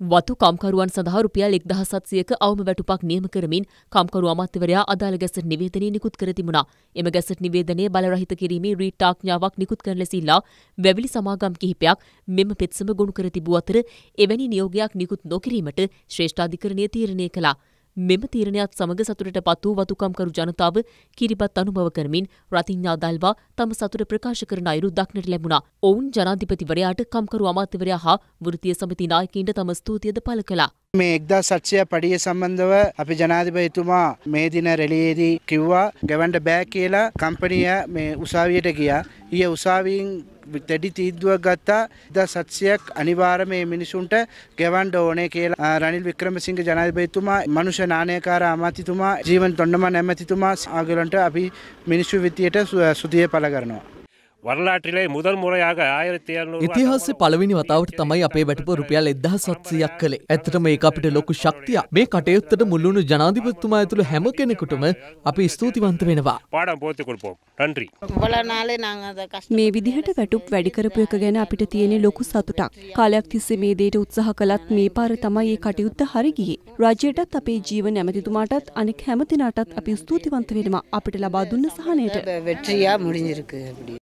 වතු කම්කරුවන් සඳහා රුපියල් එක්දහස් සත්සියක අවම වැටුපක් නියම කරමින් කම්කරු අමාත්‍යවරයා අදාළ ගැසට් නිවේදනය නිකුත් කර තිබුණා. එම ගැසට් නිවේදනය බලරහිත කිරීමේ රීට් ආඥාවක් නිකුත් කරන ලෙස ඉල්ලා වැවිලි සමාගම් කිහිපයක් මෙම පෙත්සම ගොනු කර තිබූ අතර එවැනි නියෝගයක් නිකුත් නොකිරීමට ශ්‍රේෂ්ඨාධිකරණය තීරණය කළා. මෙම තීරණයත් සමග සතුටට පත් වූ වතුකම්කරු ජනතාව කිරිබත් අනුභව කරමින් රතිඤ්ඤා දල්වා තම සතුට ප්‍රකාශ කරන අයුරු දක්නට ලැබුණා. ඔවුන් ජනාධිපතිවරයාට කම්කරු අමාත්‍යවරයා හා වෘත්තීය සමිති නායකයින්ට තම ස්තුතියද පළ කළා. මේ එක්දා සත්‍යය පඩිය සම්බන්ධව අපි ජනාධිපතිතුමා මේ දින රැළියේදී කිව්වා ගැවන්ට බෑ කියලා කම්පනිය මේ උසාවියට ගියා. ඊය උසාවියෙන් දැඩි තීද්දුවක් ගත්තා ද සත්සයක් අනිවාර මේ මිනිසුන්ට ගෙවන්ඩ ඕනේ කියලා රනිල් වික්‍රමසිංහ ජනාධිපතිතුමා මනුෂ්‍ය නානයකාර අමාත්‍යතුමා ජීවන් තොන්ඩම නැමැතිතුමා ආගලන්ට අපි මිනිස්සු විතියට සුතිය පල කරනවා. வரலாற்றிலே முதல் முறையாக ஆயிரத்தி ඉතිහාසෙ පළවෙනි වතාවට තමයි අපේ වැටපු රුපියල් එදහ සත්සියක් කළේ ඇත්තටම ඒ අපිට ලොකු ශක්තියක් මේ කටයුත්තට මුල්ලුණු ජනාධිපතිතුමා ඇතුළු හැම කෙනෙකුටම අපි ස්තුතිවන්ත වෙනවා. பாடம் போத்து கொடுப்போம் நன்றி මේ විදිහට වැටුප් වැඩි කරපු එක ගැන අපිට තියෙන ලොකු සතුටක්. කාලයක් තිස්සේ මේ දේට උත්සාහ කළත් මේ පාර තමයි ඒ කටයුත්ත හරි ගියේ. රජයටත් අපේ ජීවන ඇමතිතුමාටත් අනෙක් හැමතිනාටත් අපි ස්තුතිවන්ත වෙනවා අපිට ලබා දුන්න සහනයට. வெற்றியா முடிஞ்சிருக்கு அப்படி